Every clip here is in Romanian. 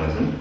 atrás, ¿no?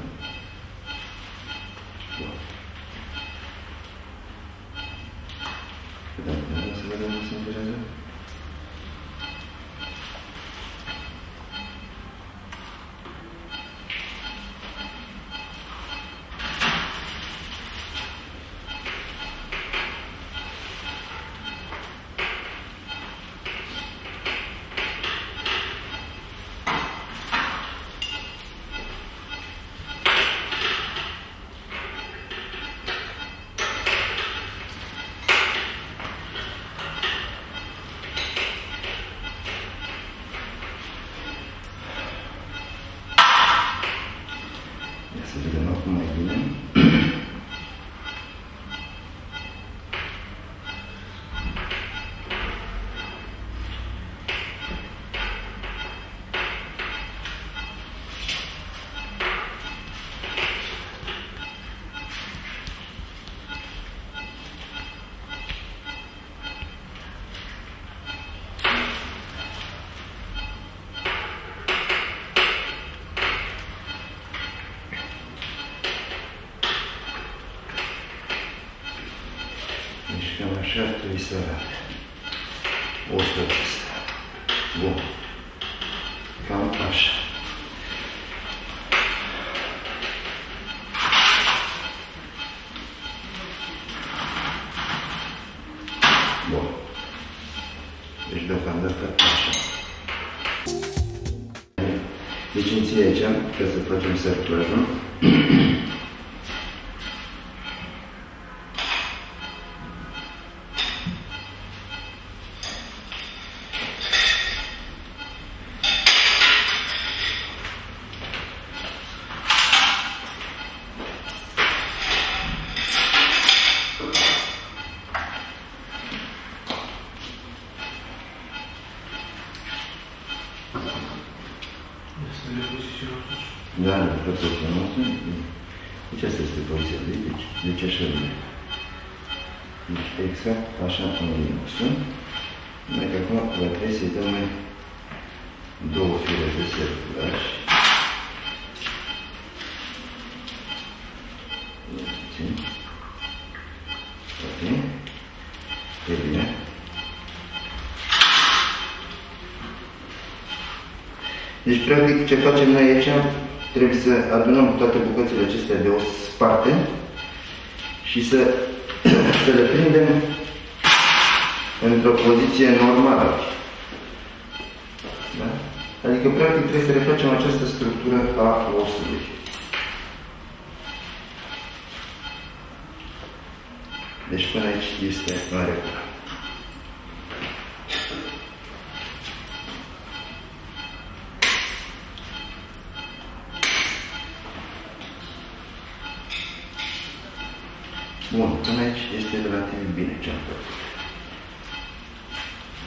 Așa ar trebui să arate. Osul acesta. Bun. Cam așa. Bun. Deci deocamdată așa. Deci îmi ții aici, ca să facem serplajul. Destul de poziționat. Da, da, foarte frumos. Deci asta este poziția lui, deci, deci așa vine. Deci exact așa am nostru. Deci, practic, ce facem noi aici, trebuie să adunăm toate bucățile acestea de o sparte și să, să le prindem într-o poziție normală. Da? Adică, practic, trebuie să refacem această structură a osului. Deci până aici este în regulă. Bine ce am făcut.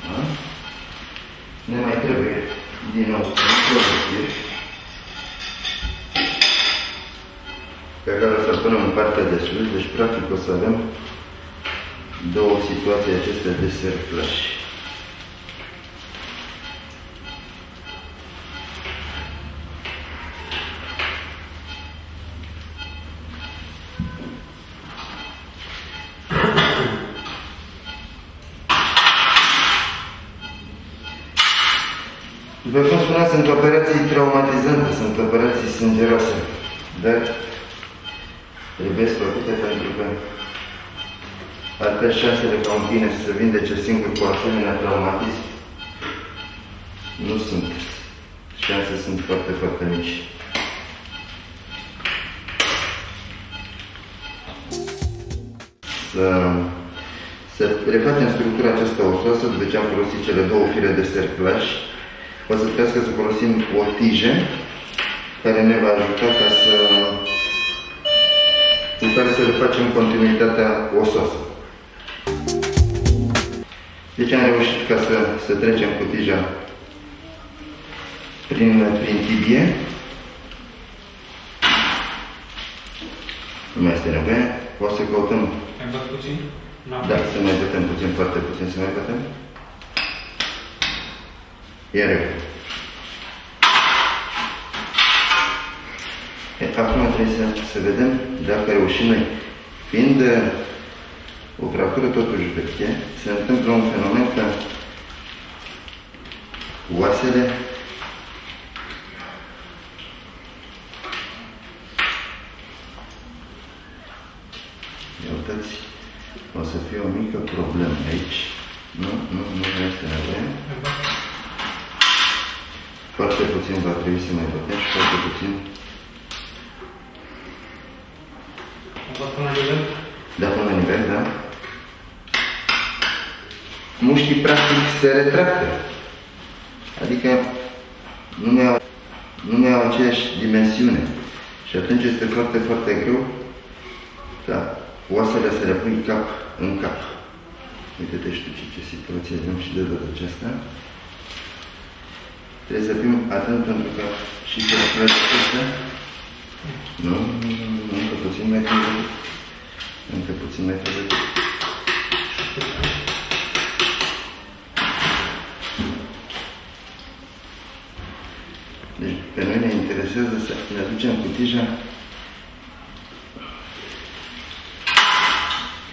Da? Ne mai trebuie din nou un pe care o să punem în partea de sus, deci practic o să avem două situații acestea de serflaș. După cum spuneam, sunt operații traumatizante, sunt operații sângeroase, dar trebuie făcute pentru că altfel șansele ca un bine să se vindece singur cu asemenea traumatism nu sunt. Șanse sunt foarte, foarte mici. Să, să refacem structura aceasta osoasă după ce am folosit cele două fire de serclaj o să trebuiască să folosim o tijă care ne va ajuta ca să cu care să refacem continuitatea osoasă. Deci am reușit ca să, să trecem cu tija prin, prin tibie. Nu mai este nevoie. O să căutăm. Ai dat puțin? Da, să mai bătăm puțin, foarte puțin să mai bătăm. Iar eu. E, Acum trebuie să, să vedem dacă reușim noi. Fiind uh, o fractură totuși veche, se întâmplă un fenomen că oasele Ia uitați, o să fie o mică problemă aici. Nu, nu, nu este nevoie. Foarte puțin va trebui să mai bătem și foarte puțin Am dat până la nivel? de până la nivel, da? Mușchii practic se retractă. Adică nu mai au, nu mai au aceeași dimensiune. Și atunci este foarte, foarte greu ca oasele să le pui cap în cap. Uite-te și tu ce, ce situație avem și de data aceasta. Trebuie să fim atent pentru că și pe acestea nu, nu, nu, nu, încă puțin mai trebuie. Încă puțin mai trebuie. Deci pe noi ne interesează să ne aducem cu tija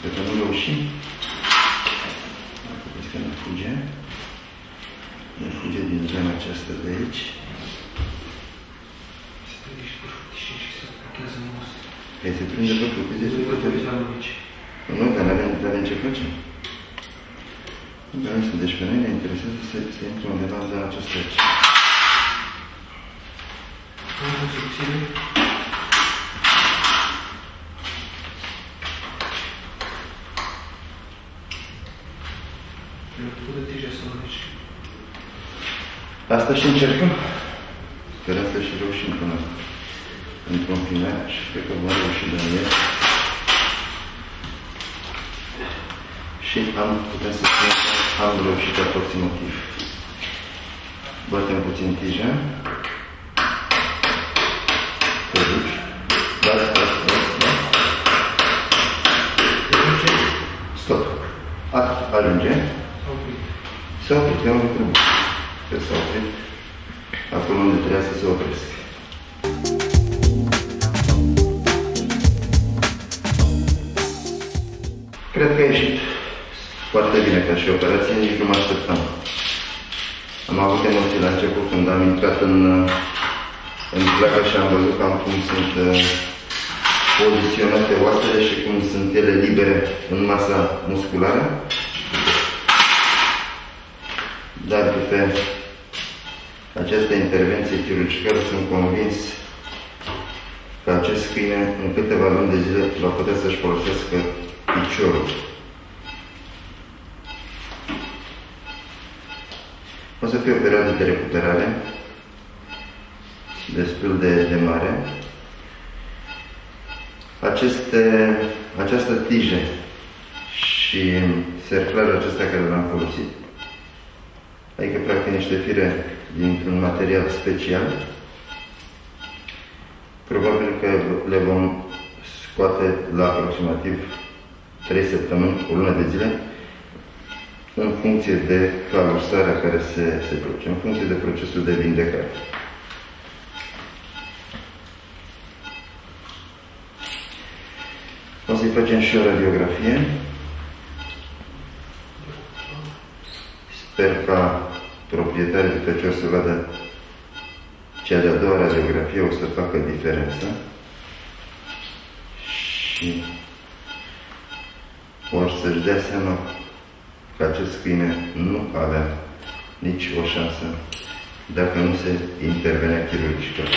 Dacă nu reușim, dacă vezi că ne fuge, ne fuge din zona aceasta de aici, Se prinde și pe fructișe și se blochează în os. Care se prinde pe făcut de Se pe blochează la mici. Nu, dar nu avem, avem ce facem. Da, asta, deci pe noi ne interesează să, să intre undeva în zona aceasta aici. Am fost subțire. Trebuie făcut de tija să mănânci. Asta și încercăm. Sperăm să și reușim până într-un final și cred că vom reuși de el. Și am putea să spun că am reușit aproximativ. Batem puțin tija. Te duci. Dați, dați, dați, dați. Stop. Atât. Ajunge. S-a oprit. S-a oprit, eu nu trebuie. Că s-a oprit acolo unde trebuia să se opresc. Cred că a ieșit foarte bine ca și operație, nici nu mă așteptam. Am avut emoții la început când am intrat în, în placă și am văzut cam cum sunt uh, poziționate oasele și cum sunt ele libere în masa musculară. Dar după această intervenție chirurgicală sunt convins că acest câine în câteva luni de zile va putea să-și folosească piciorul. O să fie o perioadă de recuperare destul de, de mare. Aceste, această tijă și serflarul acesta care l-am folosit adică practic niște fire dintr-un material special. Probabil că le vom scoate la aproximativ 3 săptămâni, o lună de zile, în funcție de calosarea care se, se produce, în funcție de procesul de vindecare. O să-i facem și o radiografie. Sper ca proprietarii după ce o să vadă cea de-a doua radiografie o să facă diferența și or să-și dea seama că acest câine nu avea nici o șansă dacă nu se intervenea chirurgical.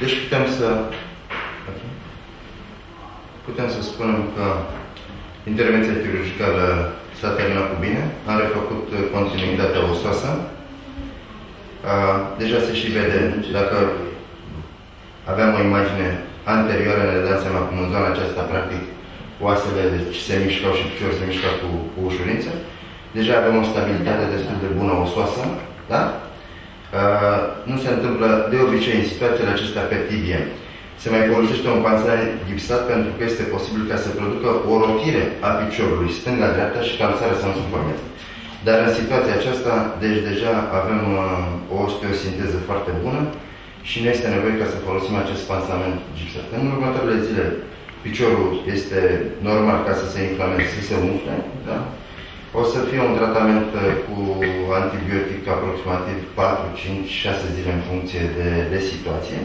Deci putem să putem să spunem că intervenția chirurgicală s-a terminat cu bine, am refăcut continuitatea osoasă. Deja se și vede dacă aveam o imagine anterioară, ne dăm seama cum în zona aceasta, practic, oasele deci se mișcau și piciorul se mișca cu, cu ușurință. Deja avem o stabilitate destul de bună osoasă, da? Uh, nu se întâmplă de obicei în situațiile acestea pe tibie. Se mai folosește un panțar gipsat pentru că este posibil ca să producă o rotire a piciorului stânga-dreapta și calțarea să nu se formeze. Dar în situația aceasta, deci deja avem uh, o osteosinteză foarte bună și nu este nevoie ca să folosim acest pansament gipsat. În următoarele zile, piciorul este normal ca să se inflameze, să se umfle, da? O să fie un tratament uh, cu antibiotic aproximativ 4, 5, 6 zile în funcție de, de situație.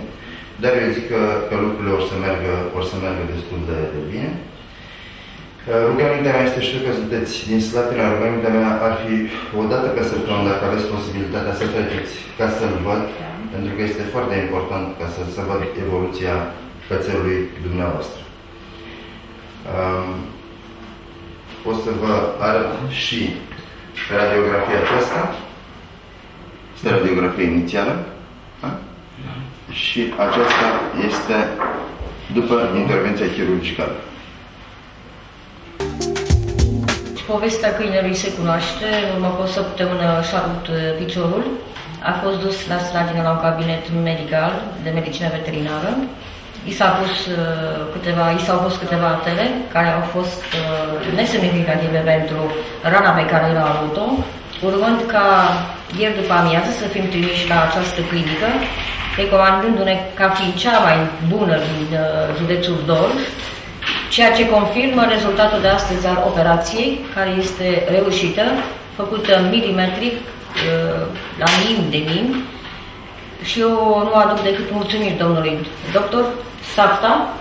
Dar eu zic că, că lucrurile or să meargă, or să meargă destul de, de bine. Uh, rugămintea mea este, știu că sunteți din Slatina, rugămintea mea ar fi o dată pe săptămână, dacă aveți posibilitatea să treceți, ca să-l văd, pentru că este foarte important ca să, să văd evoluția cățelului dumneavoastră. Um, o să vă arăt și radiografia aceasta. Este radiografia inițială. Da? Și aceasta este după intervenția chirurgicală. Povestea câinelui se cunoaște. În urmă cu o săptămână și-a rupt uh, piciorul. A fost dus la Slatina la un cabinet medical de medicină veterinară. I s-a pus uh, câteva, i s-au pus câteva altele care au fost uh, nesemnificative pentru rana pe care l-a avut-o, urmând ca ieri după amiază să fim trimiși la această clinică, recomandându-ne ca fiind cea mai bună din uh, județul Dolj, ceea ce confirmă rezultatul de astăzi al operației, care este reușită, făcută milimetric, uh, la mim de mim, și eu nu aduc decât mulțumiri domnului doctor Safta,